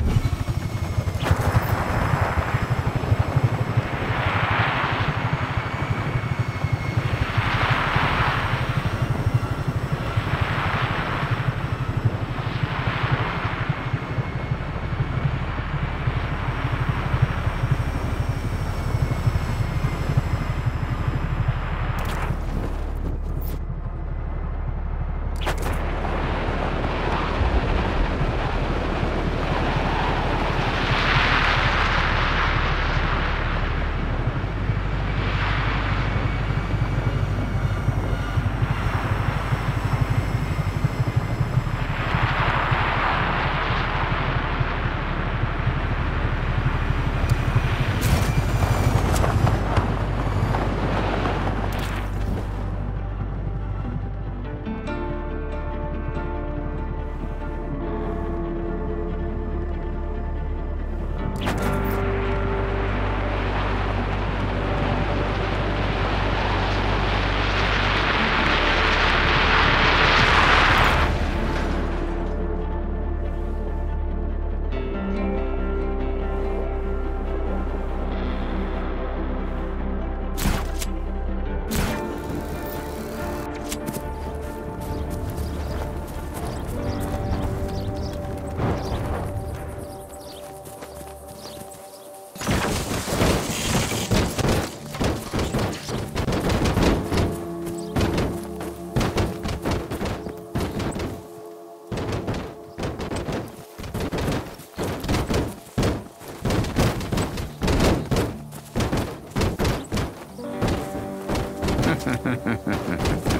you Ha ha ha ha ha ha.